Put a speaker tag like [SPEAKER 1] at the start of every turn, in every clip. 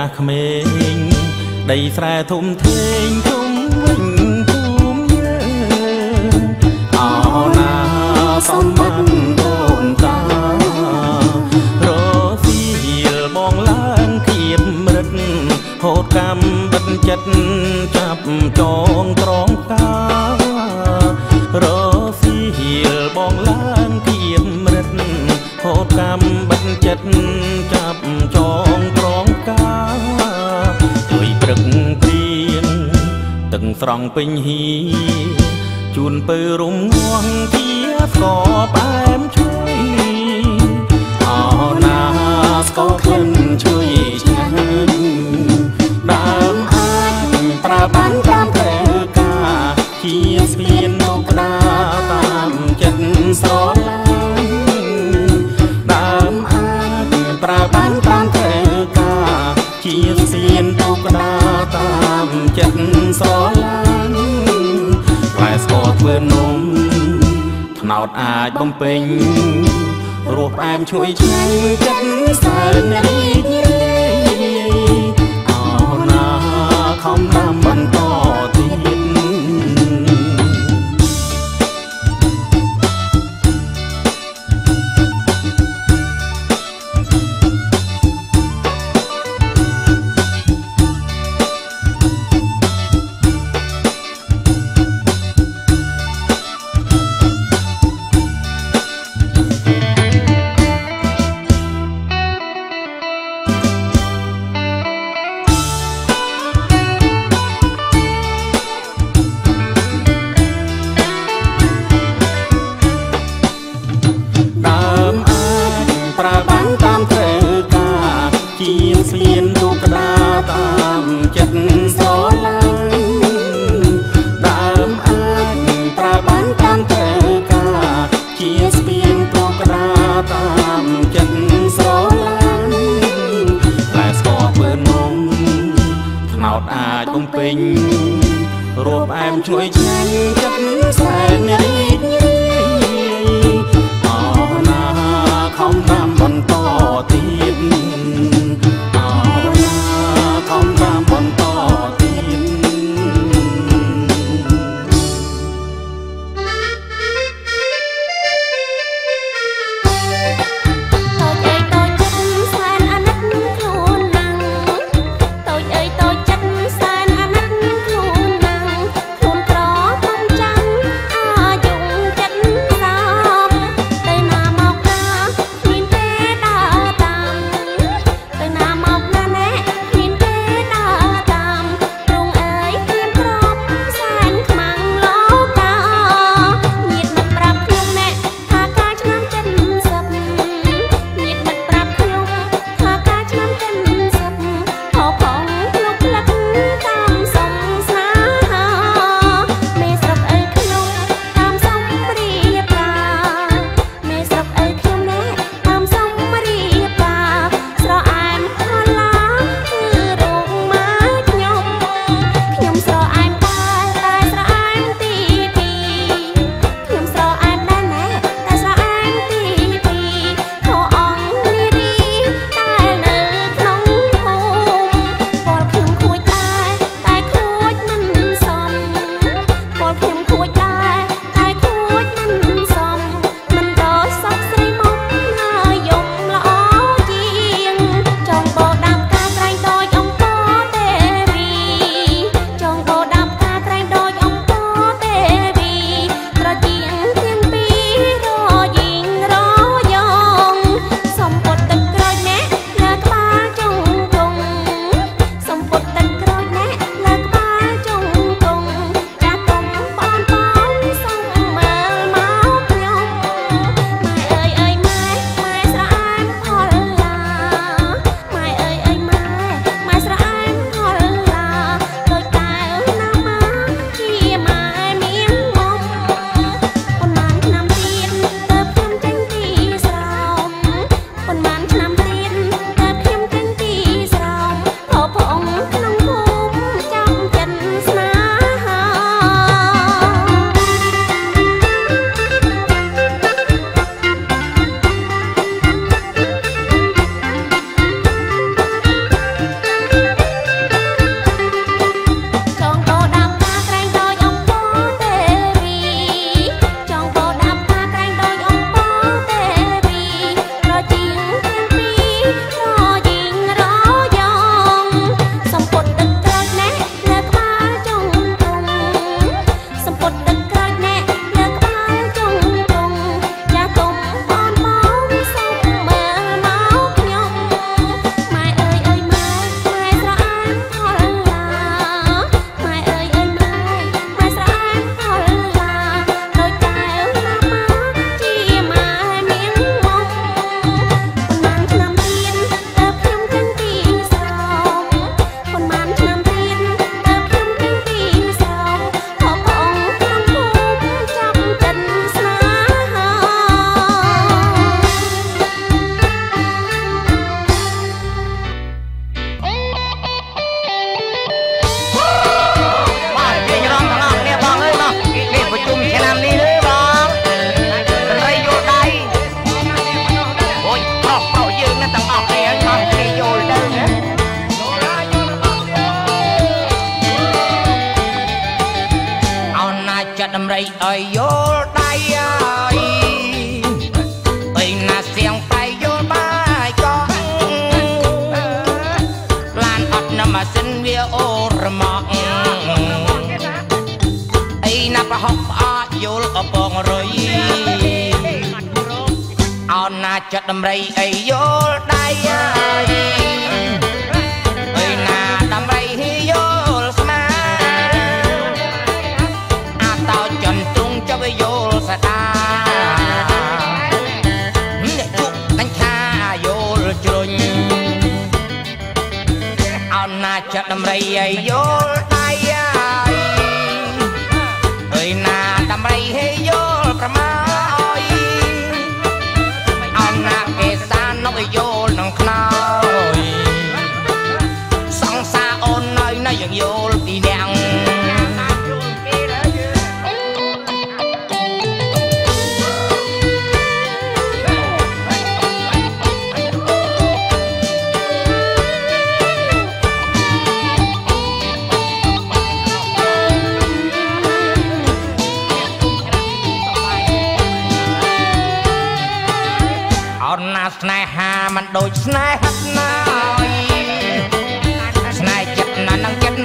[SPEAKER 1] ចាស់ក្មេ
[SPEAKER 2] ងដីស្រែធំធេងធំវិញភូមិយើងអោណាសំបានកូនតារសៀលបងឡើងគៀមរិតហូតកម្មបិទចិត្តចាប់ចងត្រង់ការសៀលបងឡើងគៀមរិតហូតកម្មបិទចិត្តចាប់ចងត្រង់ ស្រង់ពេញហីជួនពើរំងងជាស្គបែមជួយអោណាស្គក្លិនជួយឆ្ងាញ់ដើមអាចប្រើបានតាមត្រូវការជាស្ពានមកដាតាមចិត្តស្រឡាញ់ដើមអាចប្រើបានតាមត្រូវការជាស្ពានមកដាតាមចិត្តស្រឡាញ់ ធ្វើនំថ្នោតអាចបំពេញរសផ្អែមឈ្ងុយឆ្ងាញ់ចិត្តសើអ្ន
[SPEAKER 1] ករីករាយ រួ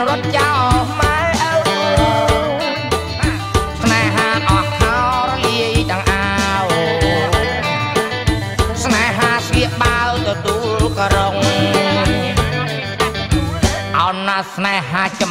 [SPEAKER 1] រត់
[SPEAKER 3] ចោល
[SPEAKER 4] ម៉ែស្នេហាអស់ខោរលាយទាំងអាវស្នេហាស្វាបាវទទួលក្រុងអោន
[SPEAKER 5] ណាស្នេហាច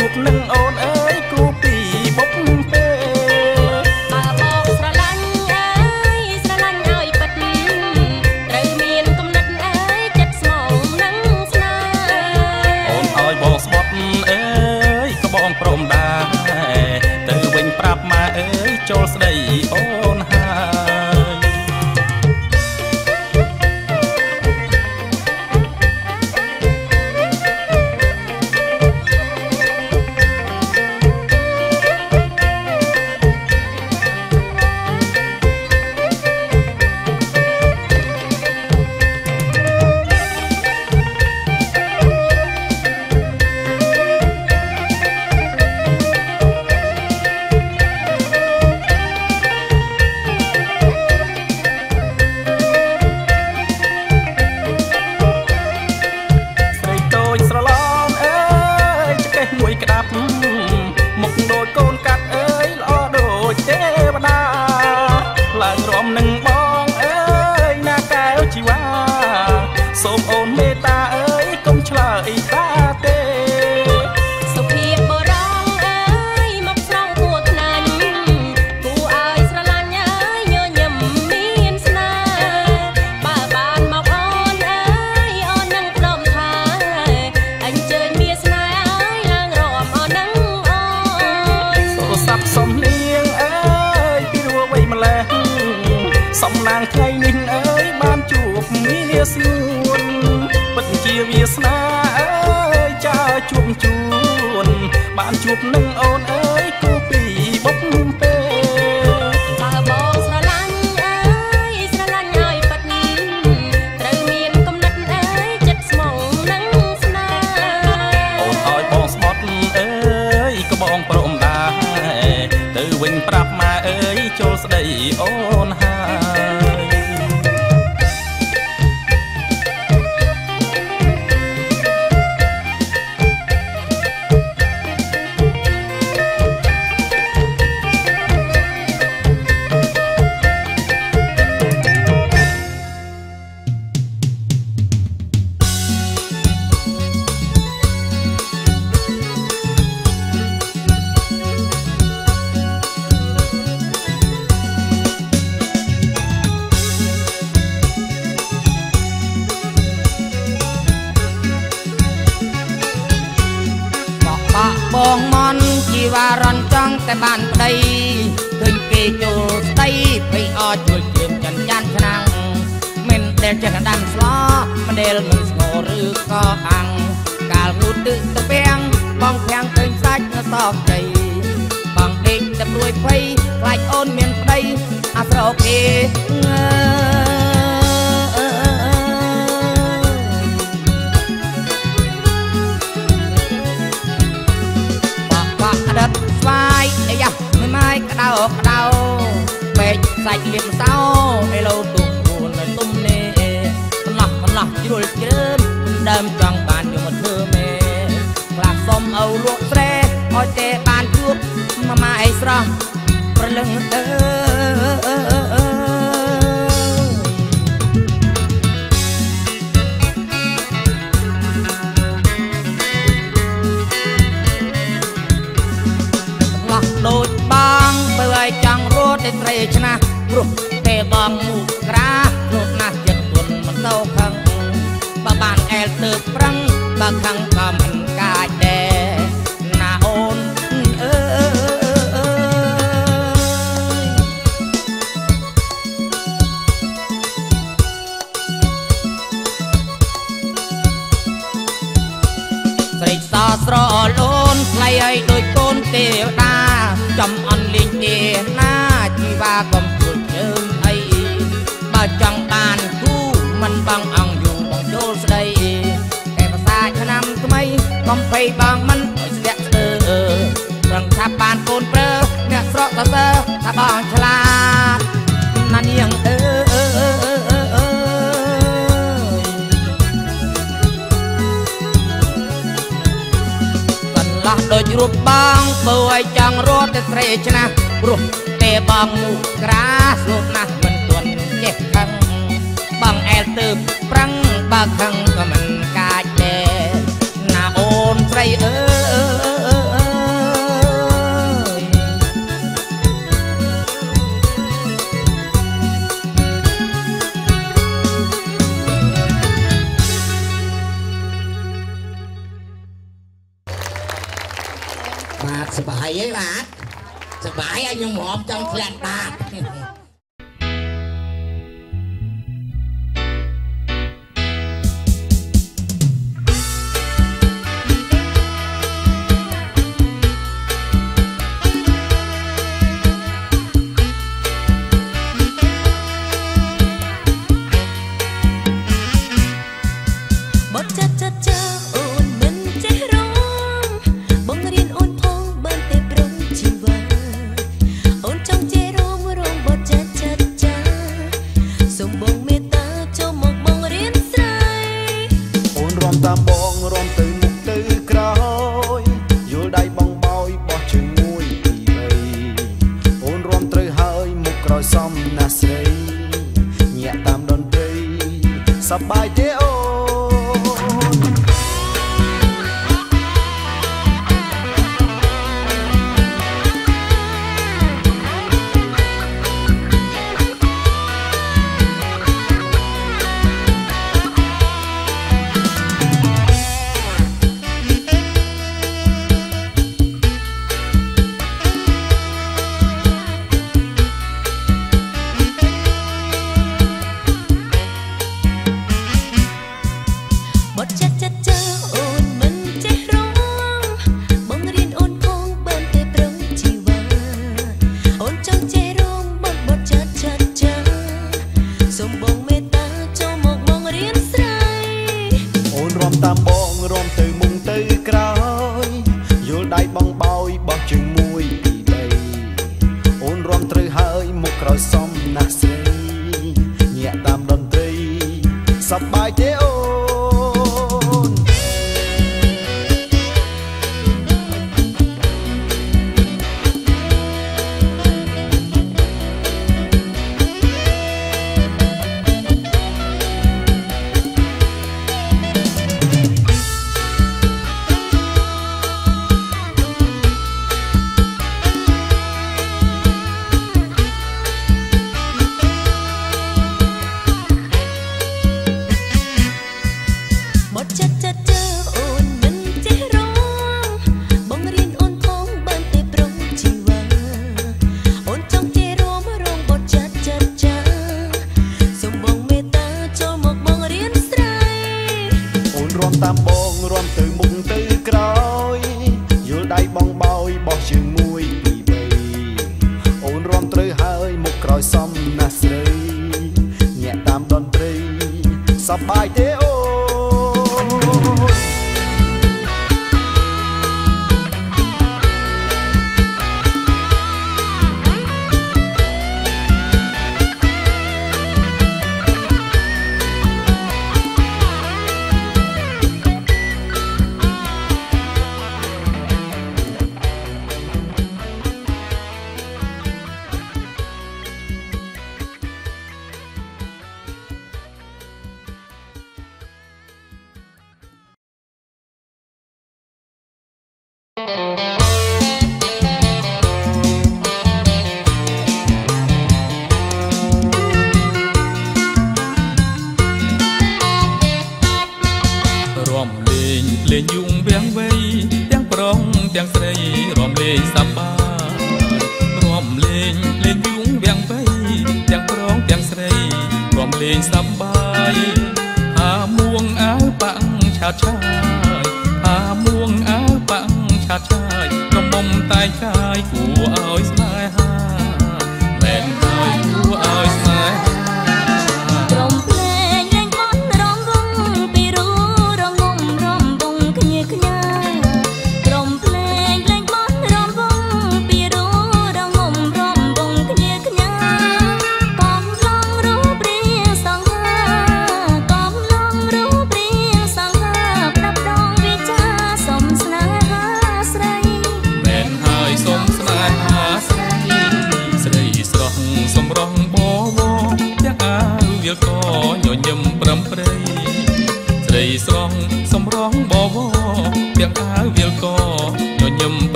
[SPEAKER 5] ជួ
[SPEAKER 2] បនឹងអូនអើយ តែបានប្តី
[SPEAKER 5] ឃើញគេចូលស្ដីភ័យអត់ជួយជឿនចិនចាន់ឆ្នាំងមិនដែលចេះដាំស្លោមិនដែលមិនស្ងោឬក៏អាំងកាលងូតទឹកទៅពាំងបងភាំងឃើញសាច់នៅសោកជ័យបងដេកតែព្រួយភ័យខ្លាចអូនមានប្តីអាស្រោគេងើ ស្វាយអាយ៉ាមិនម៉ាយក្តៅក្តៅពេកសាច់លៀមសោឯលោទុកខ្លួននៅទុំនេះបន្លោះបន្លោះជ្រុលជ្រើមមិនដើមចង់បានយកមកធ្វើមេខ្លះសុំឪលក់ស្រែឲ្យតែបានជួបម៉ាម៉ាអីស្រស់ប្រលឹងអើ ង់រត់តែត្រីឆ្នះព្រោះតែបងមុខក្រានោះណាស់ចិត្តទុនមិនទៅខឹងបើបានអែលទៅប្រឹងបើខឹងក៏មិនកាចដែរ បងបើឲ្យចង់រត់តែស្រេឆ្នះព្រោះតែបងមុខក្រាស្លូតណាស់មិនទាន់ចេះខឹងបងអែលទៅប្រឹងបើខឹង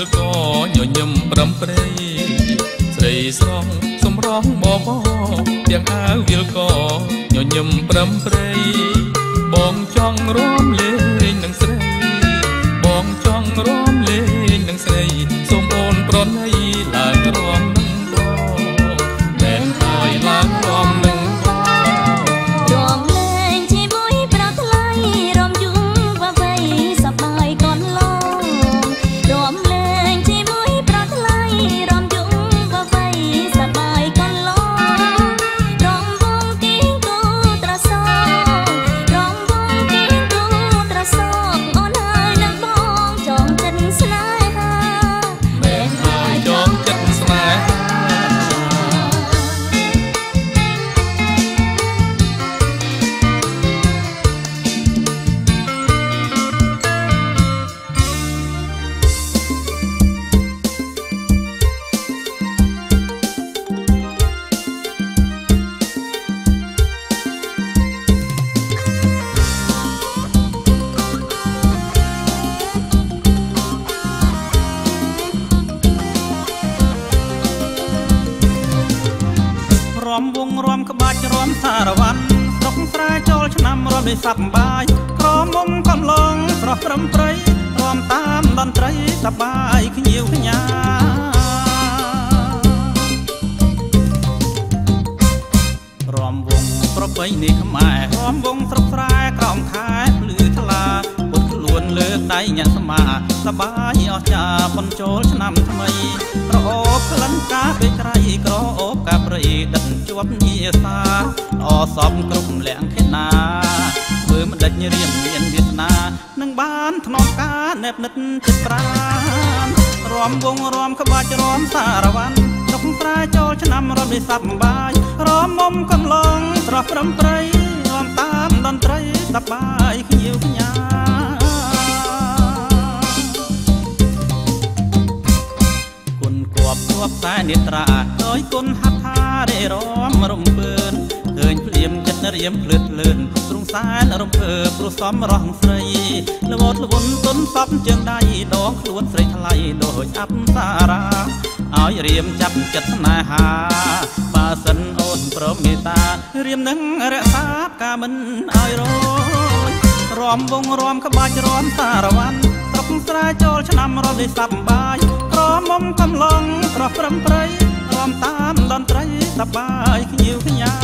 [SPEAKER 6] លក៏
[SPEAKER 7] ញញឹមប្រំ
[SPEAKER 2] ប្រៃស្រីស្រងសម្រ
[SPEAKER 8] ងបប
[SPEAKER 2] ទាំងអាវវាលក៏ញញឹមប្រំប្រៃបងចង់រួម
[SPEAKER 8] លេ ចូ
[SPEAKER 2] ល
[SPEAKER 9] ឆ្នាំរំនេះសប្បាយក្រមុំកំ
[SPEAKER 8] ឡងស្រស់ព្រំព្រៃរំតាមតន្ត្រីសប្បាយខ្ញៀវខ្ញា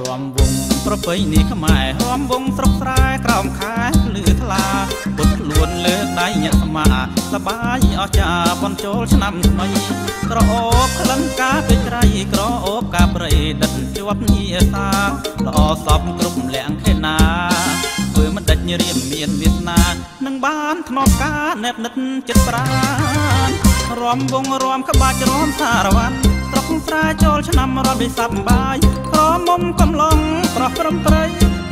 [SPEAKER 8] រំវងប្រពៃនេះខ្មែររំវងស្រុកស្រែក្រោមខែលឺថ្លាពុតខ្លួនលើកដៃញាក់ស្មាសបាយអស្ចារ្យបនចូលឆ្នាំថ្មីក្រអូបក្លិនកាពេជ្រៃក្រអូបកាព្រៃដិតជាប់ញាសាល្អសពគ្រប់លក្ខខេណាធ្វើមិនដាច់ រៀមមានវាសនានឹងបានថ្នមការណែបនិតចិត្តប្រានរំវងរំក្បាច់រំសារវ័នស្រុកស្រែចូលឆ្នាំរំវិស័ព្ទបាយក្រមុំកំឡងប្រោះព្រំព្រៃ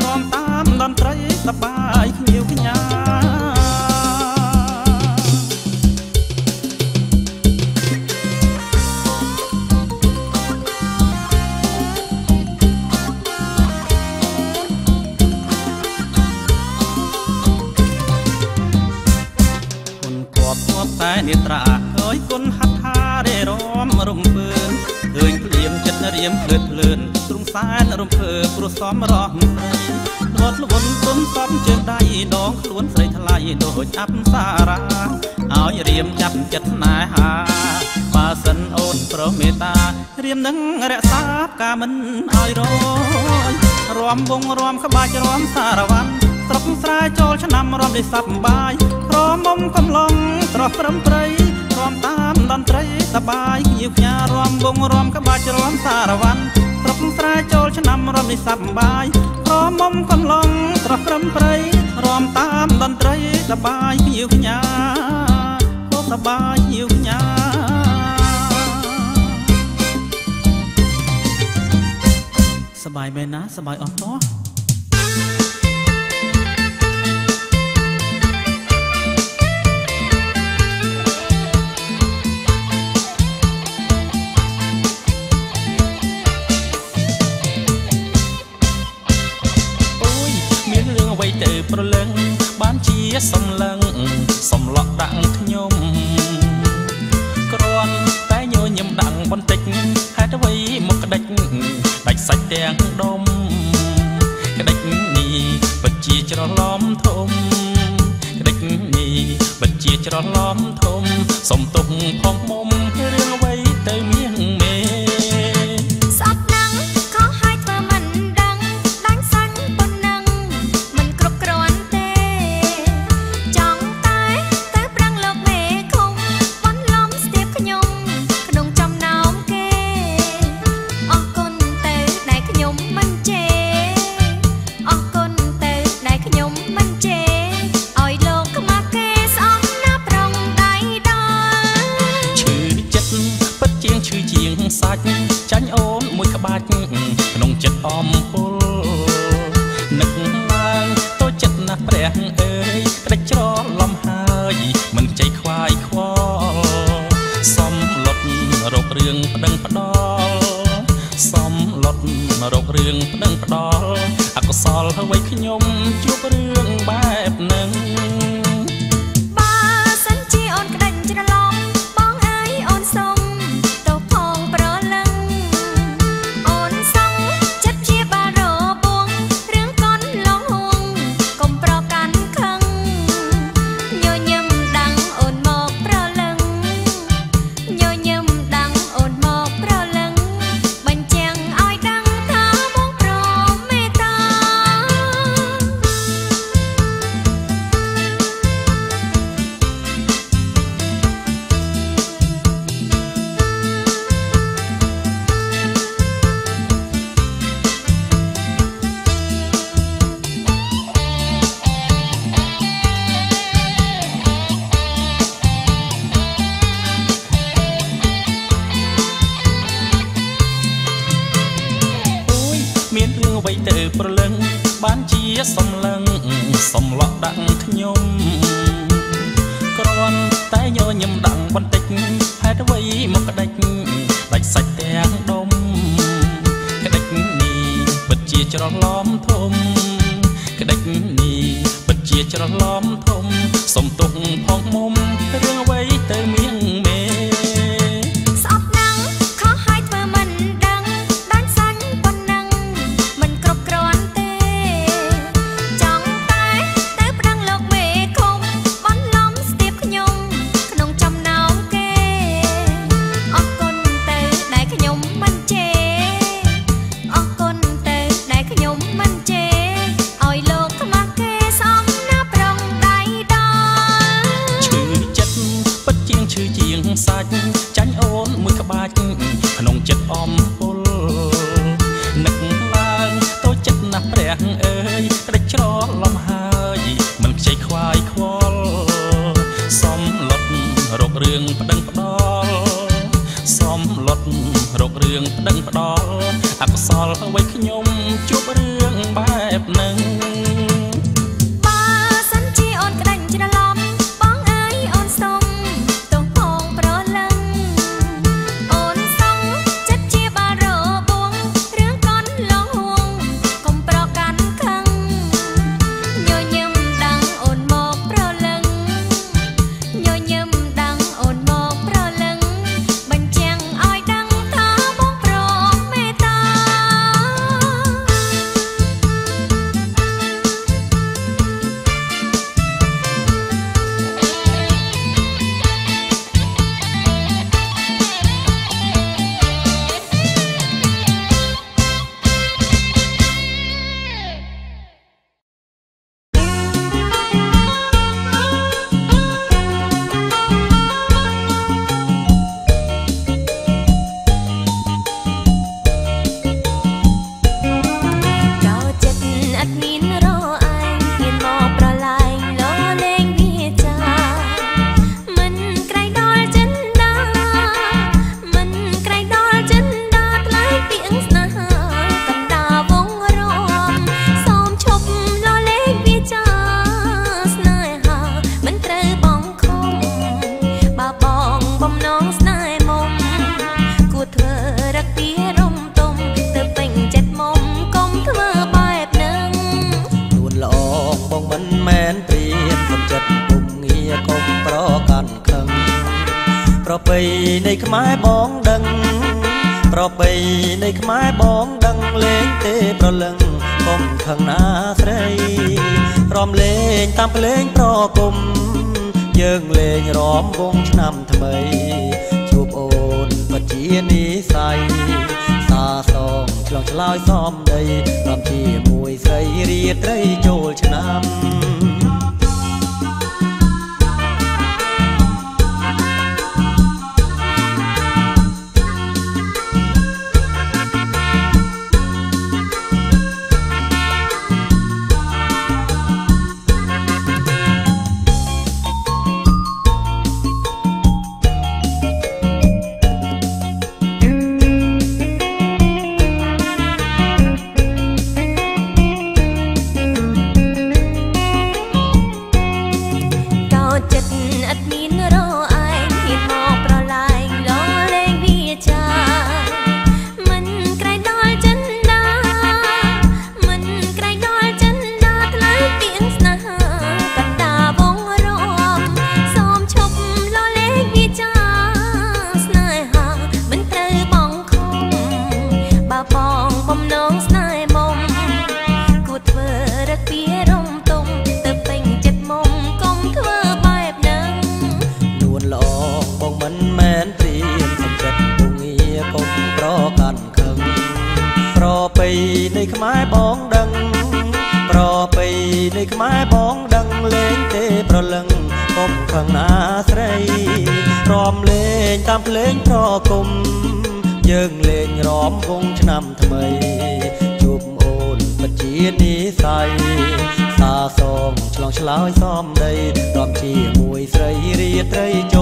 [SPEAKER 8] រំតាមតន្ត្រីសបាយខ្ញៀវខ្ញា អើយគុណហត្ថារេរមរំពើនឃើញភ្លៀមចិត្តរៀមភ្លើតភ្លើនទ្រង់សែនរំភើព្រោះសំរស់ស្រីលត់លវន់ទុនសំជើងដៃដងខ្លួនស្រីថ្លៃដូចអប្សរាឲ្យរៀមចាប់ចិត្តស្នេហាបើសិនអូនប្រមេត្តារៀមនឹងរក្សាការមិនឲ្យរយរំវងរំក្បាច់រំសារវ័នស្រុកស្រែចូលឆ្នាំរំនេះសប្បាយក្រមុំកំឡងស្រស់ព្រំព្រៃ រំតាមតន្ត្រីសបាយខ្ញៀវខ្ញារំវងរំក្បាច់រំសារវ័នស្រុកស្រែចូលឆ្នាំរំនេះសប្បាយក្រមុំកំឡងស្រស់ព្រំព្រៃរំតាមតន្ត្រីសបាយខ្ញៀវខ្ញាអូសបាយខ្ញៀវខ្ញាសបាយមែនណាសបាយអស់តោះ អ្វីទៅប្រលឹង បានជាសំឡឹងសំឡក់ដាក់ខ្ញុំគ្រាន់តែញញឹមដាក់បន្តិចហេតុអ្វីមកក្តិចដាច់សាច់ទាំងដុំក្តិចនេះពិតជាច្រឡំធំក្តិចនេះពិតជាច្រឡំធំសុំទុកផងមុំ រ
[SPEAKER 1] ករឿង
[SPEAKER 8] ប្តឹងផ្ដាល់អកុសលអ្វីខ្ញុំជួបរឿងបែបហ្នឹង
[SPEAKER 1] ដោ
[SPEAKER 10] យសំដីរាប់ជា
[SPEAKER 11] មួយស្រីរាត្រី
[SPEAKER 12] ចូល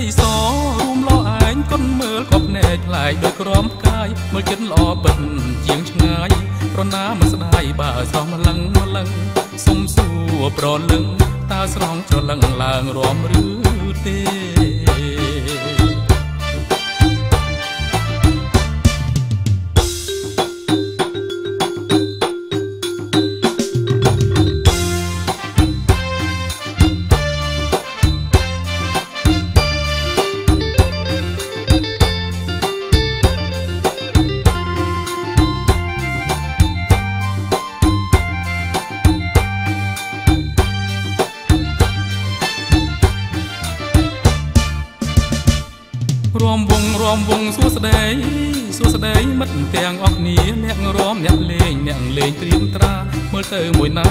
[SPEAKER 12] រីសរួមលោ
[SPEAKER 11] ឯងគុន
[SPEAKER 12] មើលគប់
[SPEAKER 2] ណែកផ្លែកដោយក្រមកាយមើលចិត្តល្អបិទជាងឆ្ងាយប្រណាមិនស្ដាយបើសោះម្លឹងម្លឹងសុំសួរប្រលឹងតើស្រងច្រឡឹងឡើងរំឬទេ ទៅមួយណា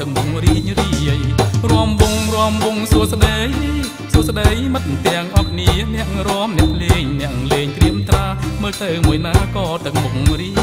[SPEAKER 2] ទាំងវងរីងរាយរំវងរំវងសួស្ដីសួស្ដីមិត្តទាំងអស់គ្នាអ្នករំអ្នកលេងអ្នកលេងត្រៀមត្រាមើលទៅមួយណាក៏ទាំង
[SPEAKER 13] វង
[SPEAKER 8] រី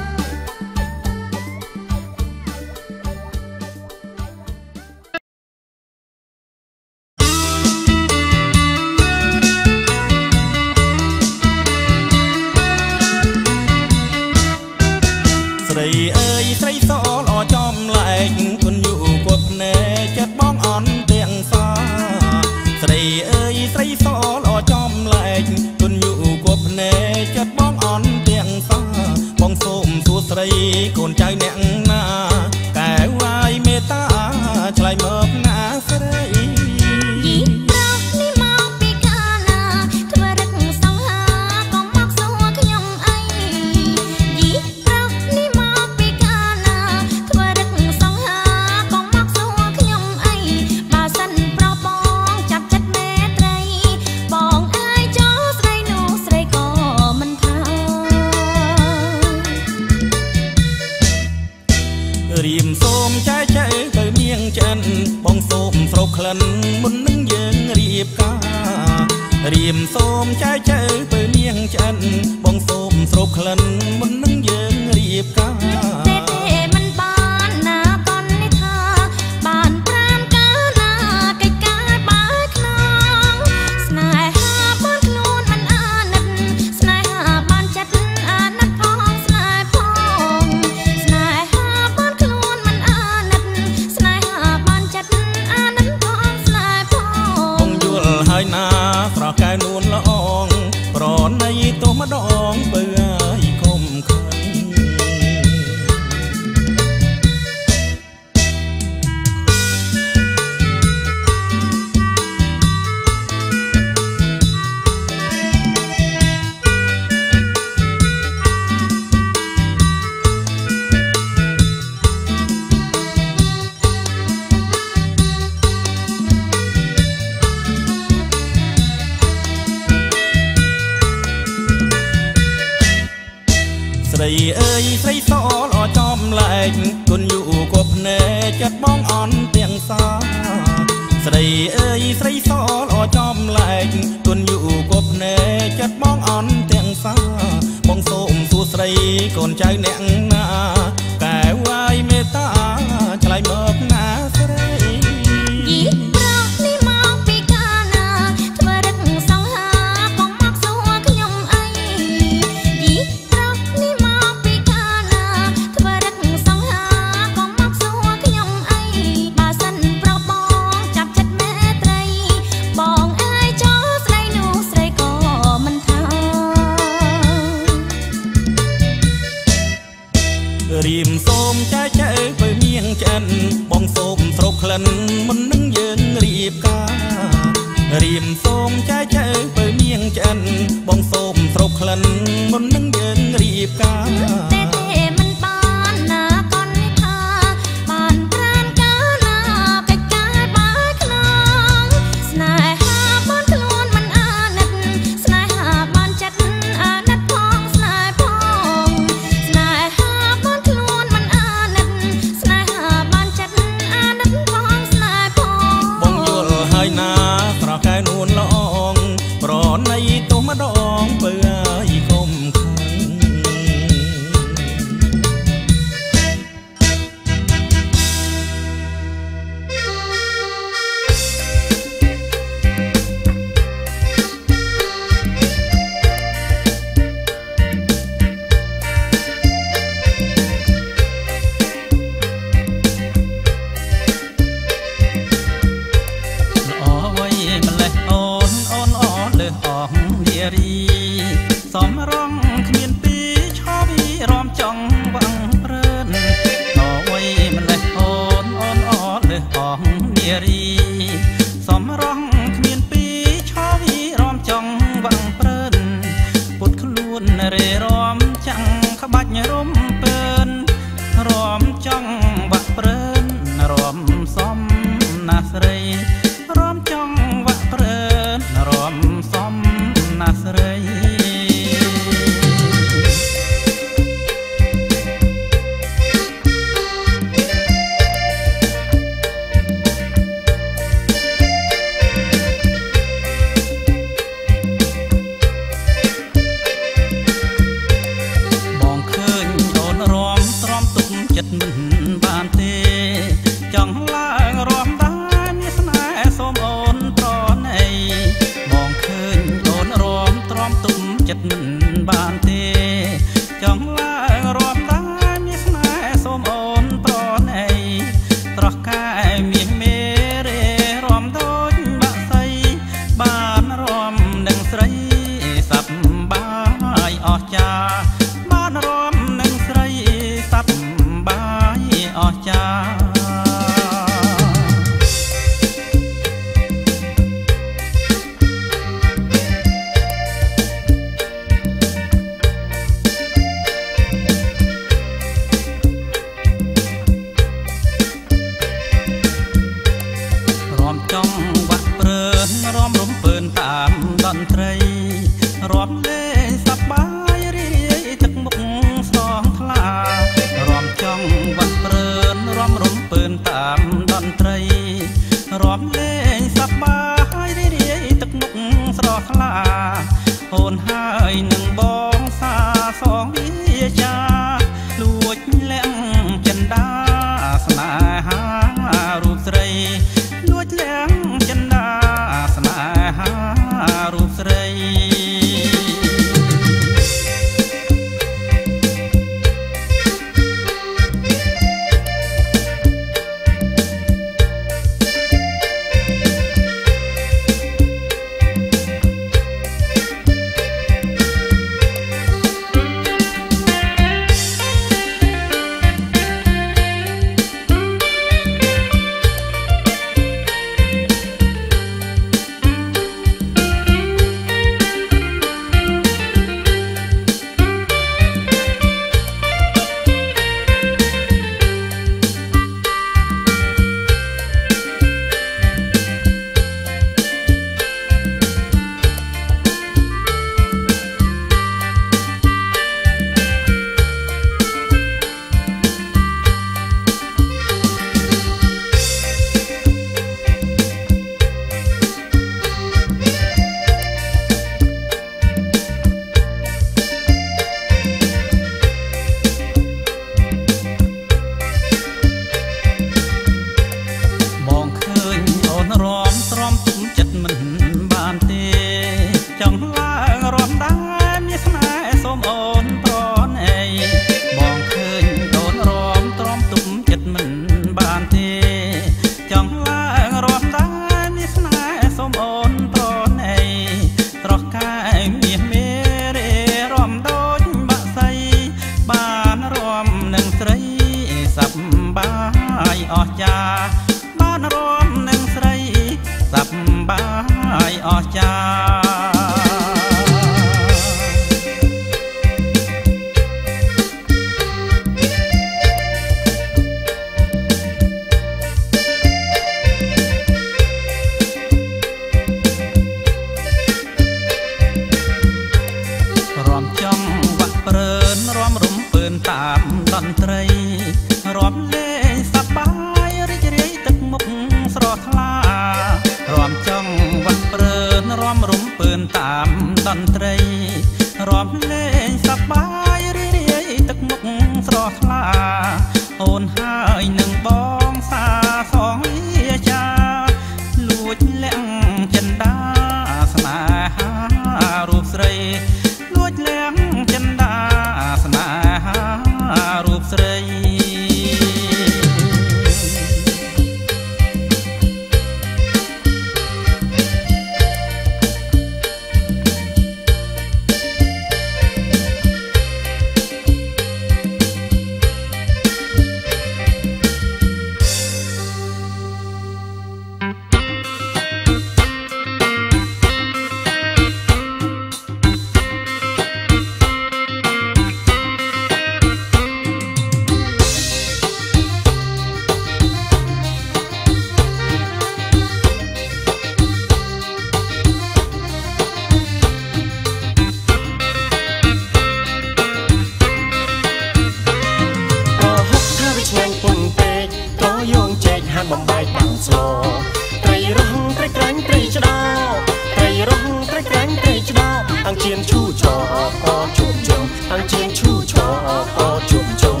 [SPEAKER 8] ឈរអប
[SPEAKER 13] អជុំជុំអង្ជើ
[SPEAKER 14] ញឈូឈរអបអ
[SPEAKER 2] ជុំជុំ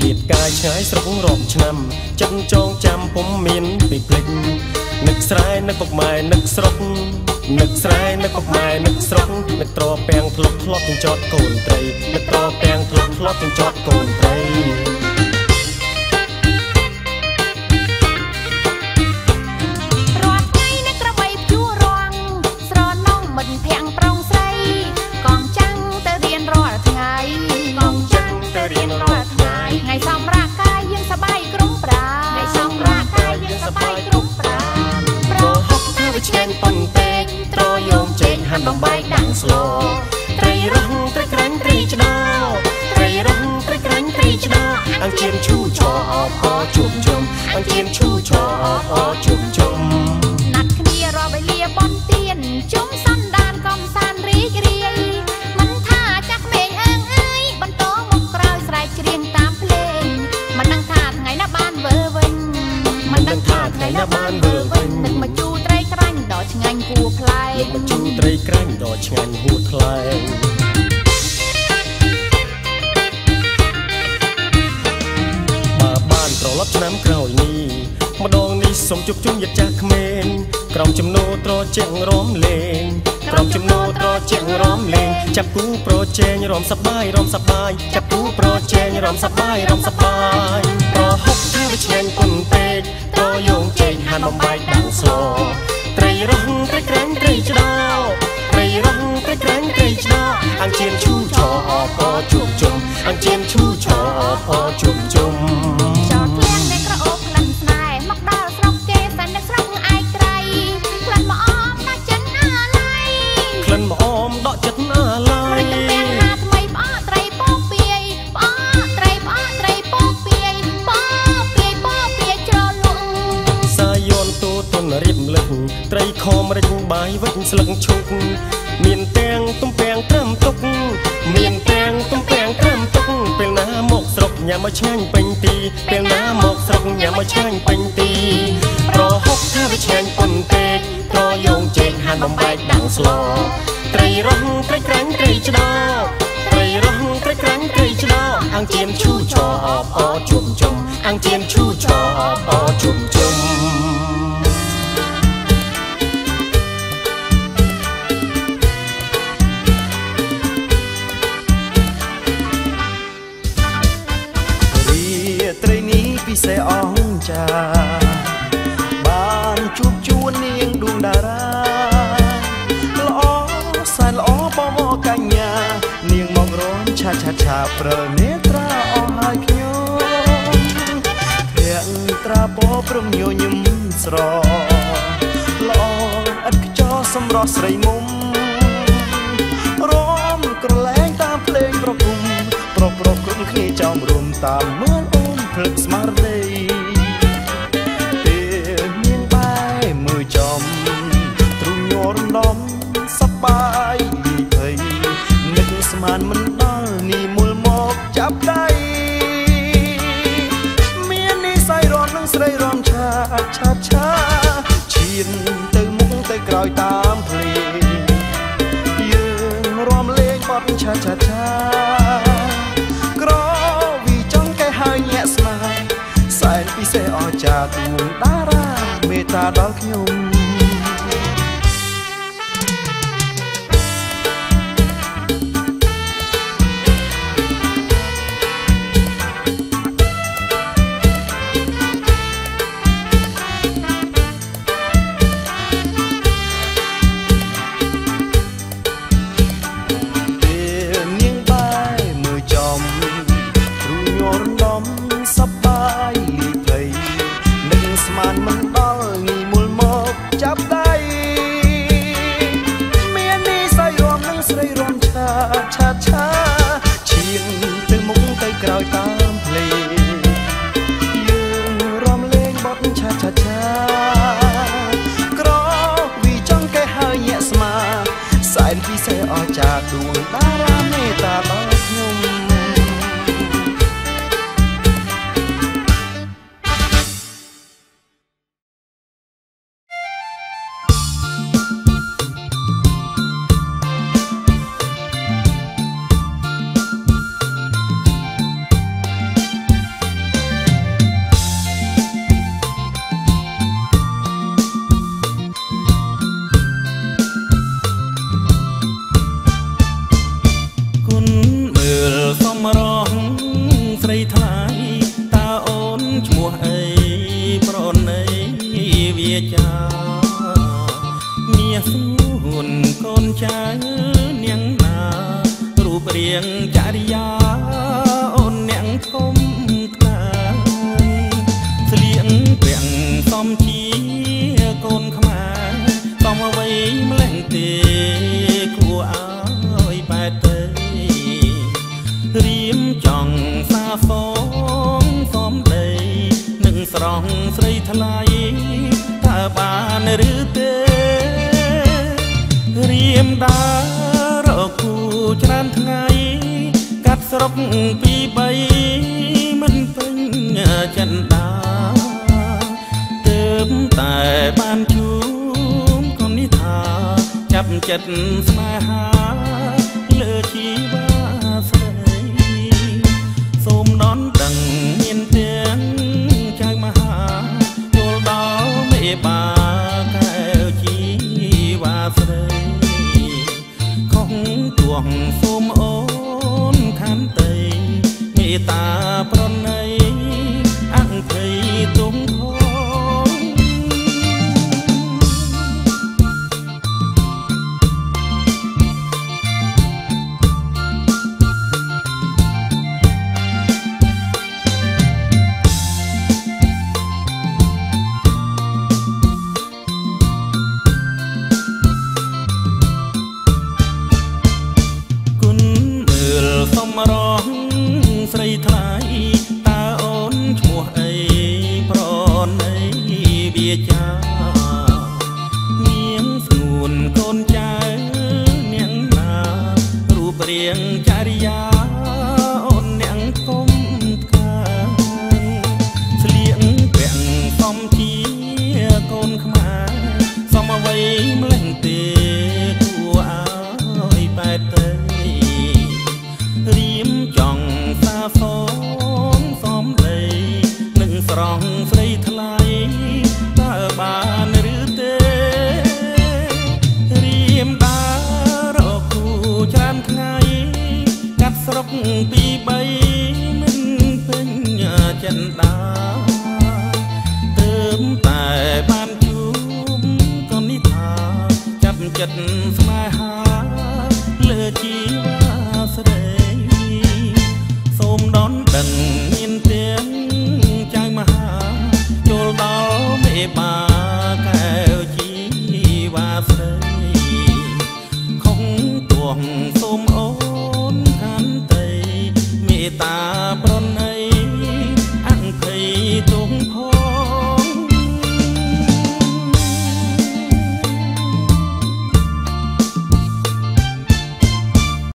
[SPEAKER 2] គៀប
[SPEAKER 1] កា
[SPEAKER 2] យឆ្ងា
[SPEAKER 1] យស្រុក
[SPEAKER 2] រ
[SPEAKER 8] ອບ
[SPEAKER 14] ឆ្នាំចិត្តចងចាំពុំមានពីភ្លេចនឹកស្រែនឹកពុកម៉ែនឹកស្រុកនឹកស្រែនឹកពុកម៉ែនឹកស្រុកនឹកត្រពាំងធ្លុកធ្លាប់ទាំងចតកូនត្រីនឹកត្រពាំងធ្លុកធ្លាប់ទាំងចតកូនត្រី
[SPEAKER 1] ពិសេស
[SPEAKER 14] អ
[SPEAKER 15] ង្ចាបានជួប
[SPEAKER 14] ជួននាងដួងតារា
[SPEAKER 15] ល្អសែនល្អ
[SPEAKER 14] បងកញ្ញា នាងមករំឆាឆាឆាប្រ
[SPEAKER 7] នេត្រាអស់ហើយខ្ញុំភ័ក្រត្រាបព្រមញញឹមស្រល្អឥតខ្ចោសម្រស់ស្រីមុំរំក្រឡែងតាមភ្លេងប្រគំប្រប្រគ្រប់គ្នាចោមរំតាមមើល Smart day. ប់ពី
[SPEAKER 2] បីមិនពេញចិនដាទើបតែបានជួាប់ចិត្តស្នេហាលើជីវាស្រីសូមដនដឹងមានទាំងចៅមហាយល់ដល់មេបាកែវជីវាស្រីខំទួងសូម សាប្រណី